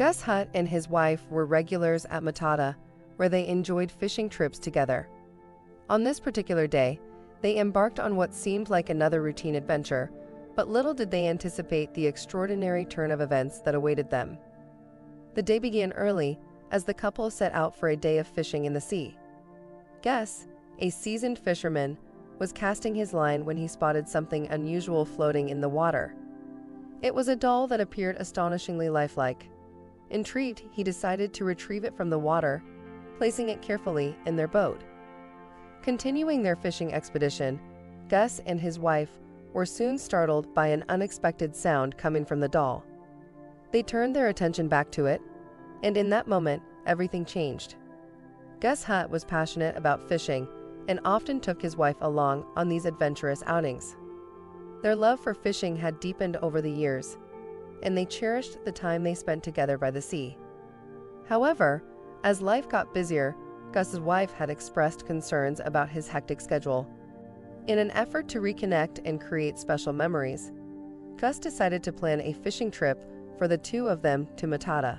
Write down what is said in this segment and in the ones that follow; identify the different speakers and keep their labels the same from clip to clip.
Speaker 1: Gus Hutt and his wife were regulars at Matata, where they enjoyed fishing trips together. On this particular day, they embarked on what seemed like another routine adventure, but little did they anticipate the extraordinary turn of events that awaited them. The day began early as the couple set out for a day of fishing in the sea. Gus, a seasoned fisherman, was casting his line when he spotted something unusual floating in the water. It was a doll that appeared astonishingly lifelike. Intrigued, he decided to retrieve it from the water, placing it carefully in their boat. Continuing their fishing expedition, Gus and his wife were soon startled by an unexpected sound coming from the doll. They turned their attention back to it, and in that moment, everything changed. Gus Hutt was passionate about fishing and often took his wife along on these adventurous outings. Their love for fishing had deepened over the years, and they cherished the time they spent together by the sea. However, as life got busier, Gus's wife had expressed concerns about his hectic schedule. In an effort to reconnect and create special memories, Gus decided to plan a fishing trip for the two of them to Matata.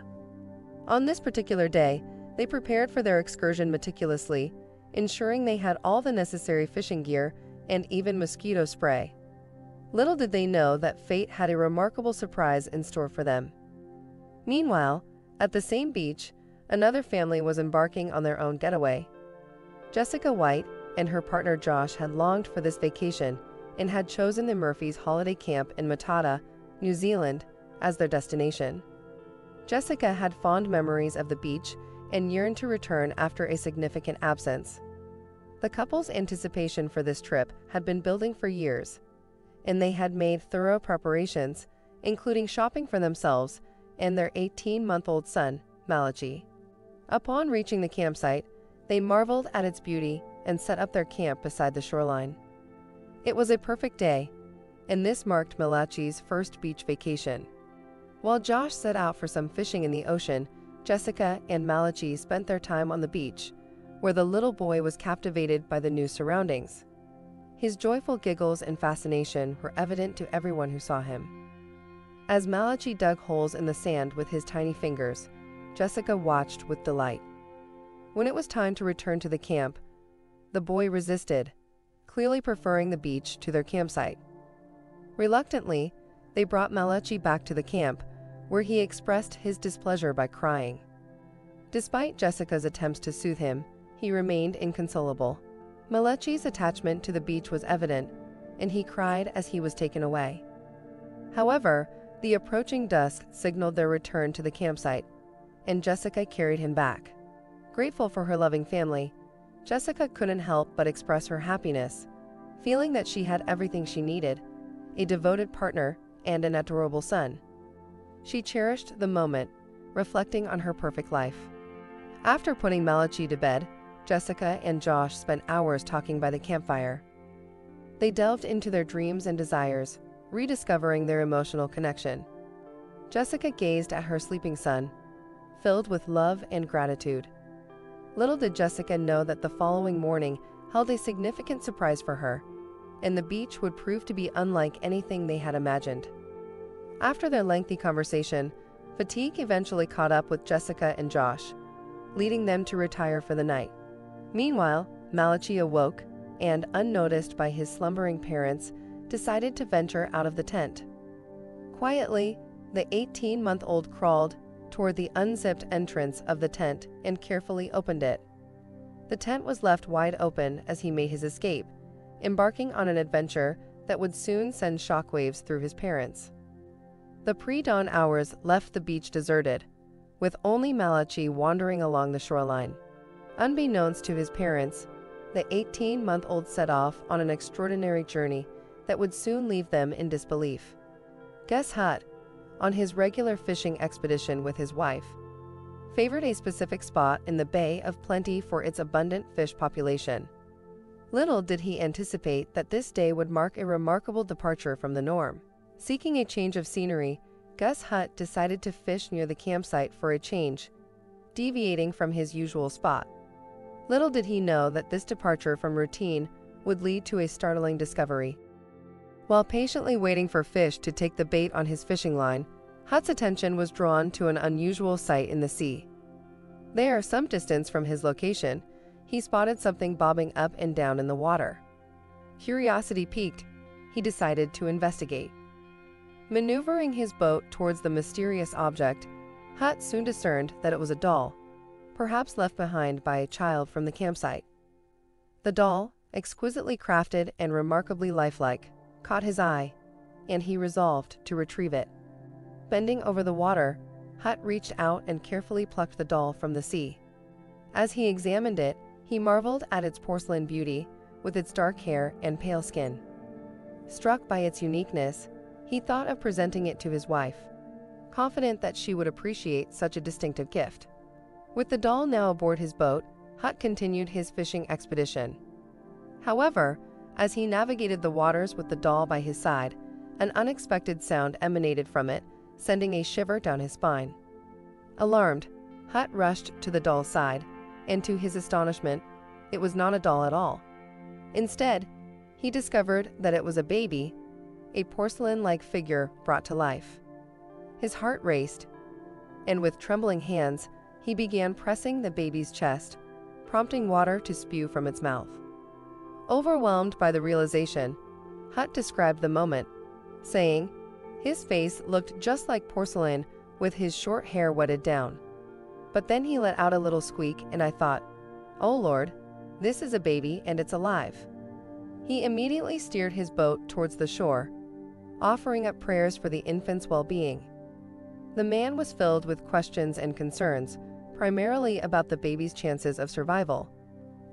Speaker 1: On this particular day, they prepared for their excursion meticulously, ensuring they had all the necessary fishing gear and even mosquito spray. Little did they know that fate had a remarkable surprise in store for them. Meanwhile, at the same beach, another family was embarking on their own getaway. Jessica White and her partner Josh had longed for this vacation and had chosen the Murphys holiday camp in Matata, New Zealand, as their destination. Jessica had fond memories of the beach and yearned to return after a significant absence. The couple's anticipation for this trip had been building for years, and they had made thorough preparations, including shopping for themselves and their 18 month old son, Malachi. Upon reaching the campsite, they marveled at its beauty and set up their camp beside the shoreline. It was a perfect day, and this marked Malachi's first beach vacation. While Josh set out for some fishing in the ocean, Jessica and Malachi spent their time on the beach, where the little boy was captivated by the new surroundings. His joyful giggles and fascination were evident to everyone who saw him. As Malachi dug holes in the sand with his tiny fingers, Jessica watched with delight. When it was time to return to the camp, the boy resisted, clearly preferring the beach to their campsite. Reluctantly, they brought Malachi back to the camp, where he expressed his displeasure by crying. Despite Jessica's attempts to soothe him, he remained inconsolable. Malachi's attachment to the beach was evident, and he cried as he was taken away. However, the approaching dusk signaled their return to the campsite, and Jessica carried him back. Grateful for her loving family, Jessica couldn't help but express her happiness, feeling that she had everything she needed a devoted partner and an adorable son. She cherished the moment, reflecting on her perfect life. After putting Malachi to bed, Jessica and Josh spent hours talking by the campfire. They delved into their dreams and desires, rediscovering their emotional connection. Jessica gazed at her sleeping son, filled with love and gratitude. Little did Jessica know that the following morning held a significant surprise for her, and the beach would prove to be unlike anything they had imagined. After their lengthy conversation, fatigue eventually caught up with Jessica and Josh, leading them to retire for the night. Meanwhile, Malachi awoke and, unnoticed by his slumbering parents, decided to venture out of the tent. Quietly, the 18 month old crawled toward the unzipped entrance of the tent and carefully opened it. The tent was left wide open as he made his escape, embarking on an adventure that would soon send shockwaves through his parents. The pre dawn hours left the beach deserted, with only Malachi wandering along the shoreline. Unbeknownst to his parents, the 18 month old set off on an extraordinary journey that would soon leave them in disbelief. Gus Hutt, on his regular fishing expedition with his wife, favored a specific spot in the Bay of Plenty for its abundant fish population. Little did he anticipate that this day would mark a remarkable departure from the norm. Seeking a change of scenery, Gus Hutt decided to fish near the campsite for a change, deviating from his usual spot. Little did he know that this departure from routine would lead to a startling discovery. While patiently waiting for fish to take the bait on his fishing line, Hutt's attention was drawn to an unusual sight in the sea. There, some distance from his location, he spotted something bobbing up and down in the water. Curiosity piqued, he decided to investigate. Maneuvering his boat towards the mysterious object, Hutt soon discerned that it was a doll, perhaps left behind by a child from the campsite. The doll, exquisitely crafted and remarkably lifelike, caught his eye, and he resolved to retrieve it. Bending over the water, Hutt reached out and carefully plucked the doll from the sea. As he examined it, he marveled at its porcelain beauty, with its dark hair and pale skin. Struck by its uniqueness, he thought of presenting it to his wife, confident that she would appreciate such a distinctive gift. With the doll now aboard his boat, Hutt continued his fishing expedition. However, as he navigated the waters with the doll by his side, an unexpected sound emanated from it, sending a shiver down his spine. Alarmed, Hutt rushed to the doll's side, and to his astonishment, it was not a doll at all. Instead, he discovered that it was a baby, a porcelain like figure brought to life. His heart raced, and with trembling hands, he began pressing the baby's chest, prompting water to spew from its mouth. Overwhelmed by the realization, Hutt described the moment, saying, His face looked just like porcelain with his short hair wetted down. But then he let out a little squeak, and I thought, Oh Lord, this is a baby and it's alive. He immediately steered his boat towards the shore, offering up prayers for the infant's well being. The man was filled with questions and concerns, primarily about the baby's chances of survival.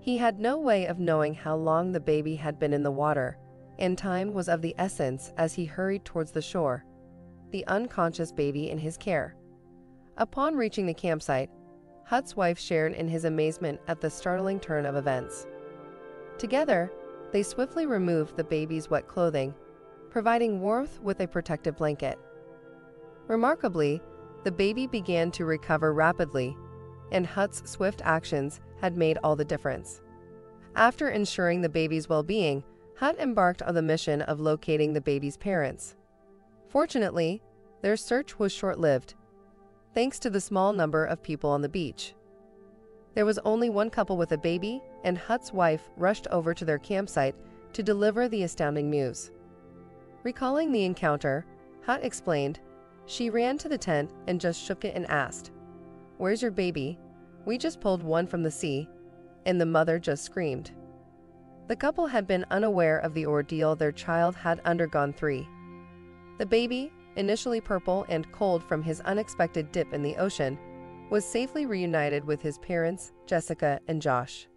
Speaker 1: He had no way of knowing how long the baby had been in the water, and time was of the essence as he hurried towards the shore, the unconscious baby in his care. Upon reaching the campsite, Hutt's wife shared in his amazement at the startling turn of events. Together, they swiftly removed the baby's wet clothing, providing warmth with a protective blanket. Remarkably, the baby began to recover rapidly, and Hutt's swift actions had made all the difference. After ensuring the baby's well being, Hutt embarked on the mission of locating the baby's parents. Fortunately, their search was short lived, thanks to the small number of people on the beach. There was only one couple with a baby, and Hutt's wife rushed over to their campsite to deliver the astounding news. Recalling the encounter, Hutt explained, She ran to the tent and just shook it and asked, Where's your baby? We just pulled one from the sea, and the mother just screamed. The couple had been unaware of the ordeal their child had undergone three. The baby, initially purple and cold from his unexpected dip in the ocean, was safely reunited with his parents, Jessica and Josh.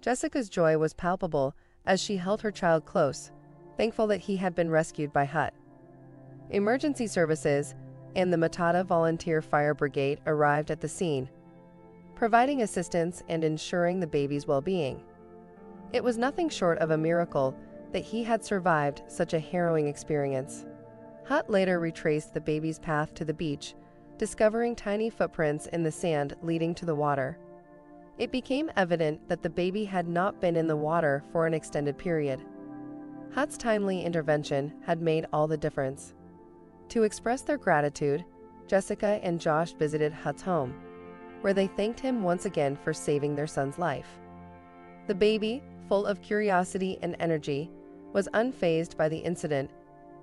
Speaker 1: Jessica's joy was palpable as she held her child close, thankful that he had been rescued by Hutt. Emergency services and the Matata Volunteer Fire Brigade arrived at the scene, providing assistance and ensuring the baby's well being. It was nothing short of a miracle that he had survived such a harrowing experience. Hutt later retraced the baby's path to the beach, discovering tiny footprints in the sand leading to the water. It became evident that the baby had not been in the water for an extended period. Hutt's timely intervention had made all the difference. To express their gratitude, Jessica and Josh visited Hutt's home where they thanked him once again for saving their son's life. The baby, full of curiosity and energy, was unfazed by the incident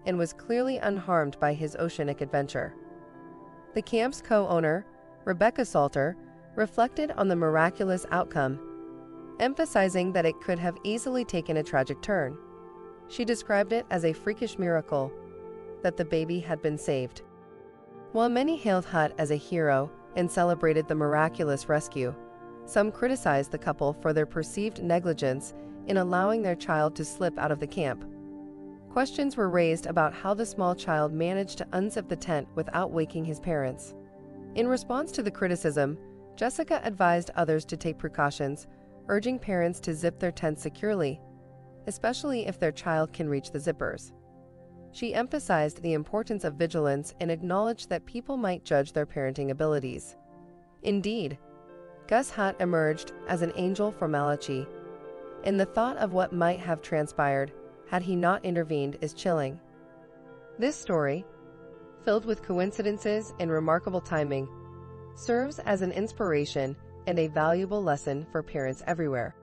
Speaker 1: and was clearly unharmed by his oceanic adventure. The camp's co owner, Rebecca Salter, reflected on the miraculous outcome, emphasizing that it could have easily taken a tragic turn. She described it as a freakish miracle that the baby had been saved. While many hailed Hutt as a hero and celebrated the miraculous rescue. Some criticized the couple for their perceived negligence in allowing their child to slip out of the camp. Questions were raised about how the small child managed to unzip the tent without waking his parents. In response to the criticism, Jessica advised others to take precautions, urging parents to zip their tents securely, especially if their child can reach the zippers. She emphasized the importance of vigilance and acknowledged that people might judge their parenting abilities. Indeed, Gus Hutt emerged as an angel for Malachi, and the thought of what might have transpired had he not intervened is chilling. This story, filled with coincidences and remarkable timing, serves as an inspiration and a valuable lesson for parents everywhere.